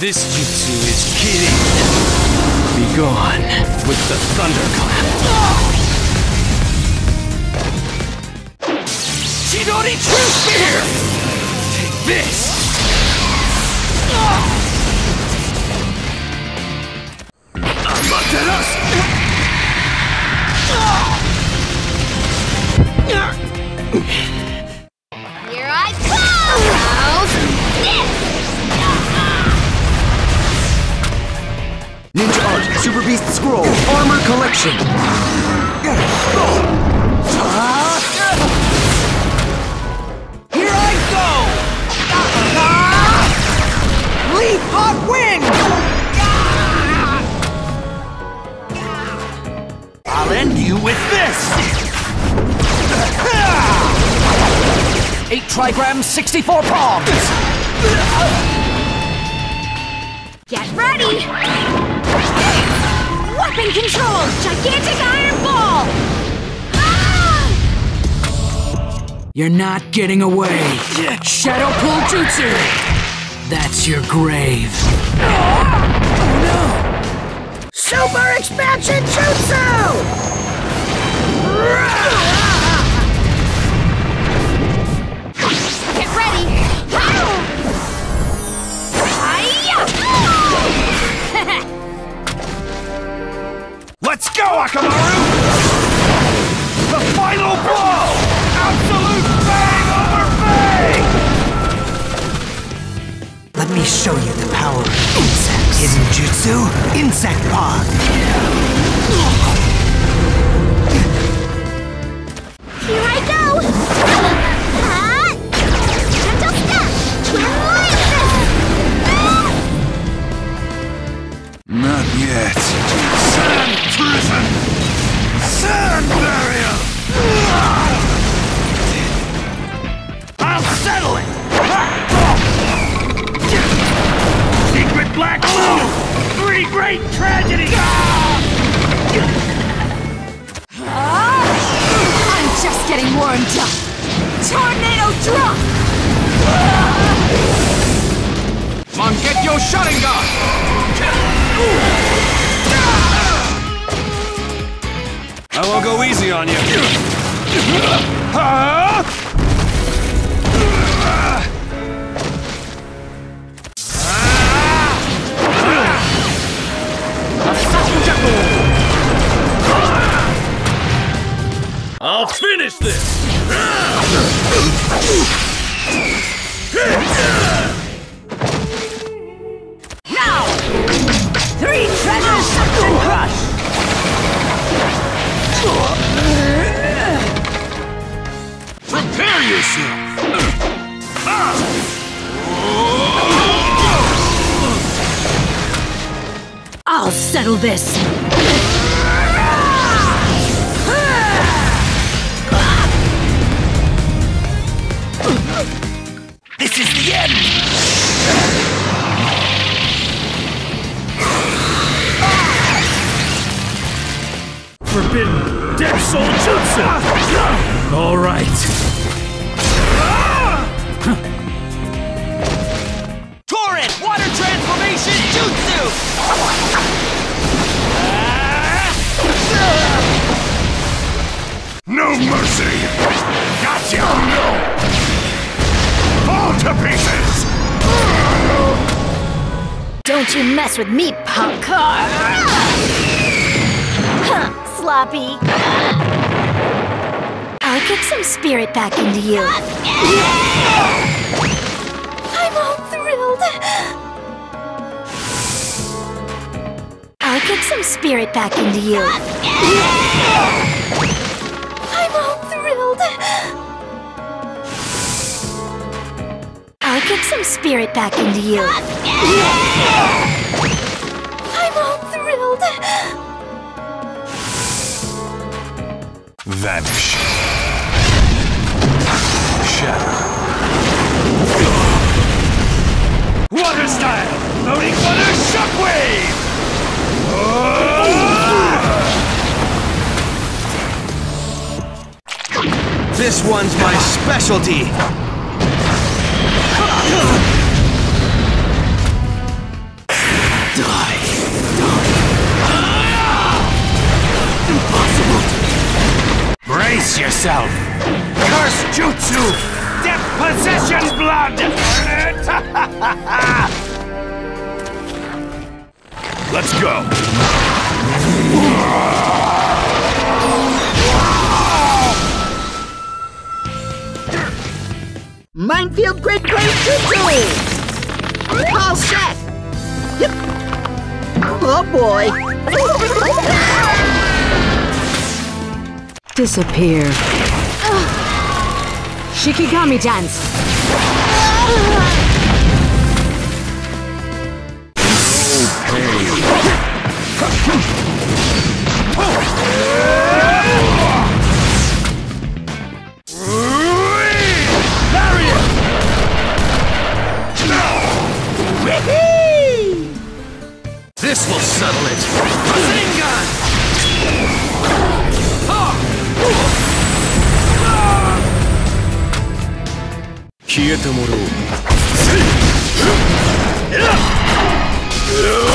This jutsu is kidding. Be gone with the thunderclap. Chidori True Spear! Take this! Scroll Armor Collection. Here I go! Leap Hot Wind! I'll end you with this! Eight trigrams, 64 palms! Get ready! Weapon control! Gigantic iron ball! Ah! You're not getting away. Shadow Pull Jutsu! That's your grave. Oh, no! Super expansion jutsu! Go, Akamaru! The final blow! Absolute bang over bang! Let me show you the power of insects. Hidden Jutsu, Insect Pod. Here I go! I'll finish this! Now! Three treasures sucked and crushed! Prepare yourself! I'll settle this! Is the end! Forbidden Dead Soul Jutsu! All right. Don't you mess with me, punk! Huh, sloppy! I'll get some spirit back into you. I'm all thrilled! I'll get some spirit back into you. Some spirit back into you. I'm all thrilled! Vanish. Shadow. Water style! Loading water shockwave! This one's my specialty. Brace yourself! Curse Jutsu! Death Possession Blood! Let's go! Minefield Great Blade Jutsu! All set! Yep. Oh boy! Disappear. Shikigami dance. This will settle it. Bazinga! 消えてもらおう。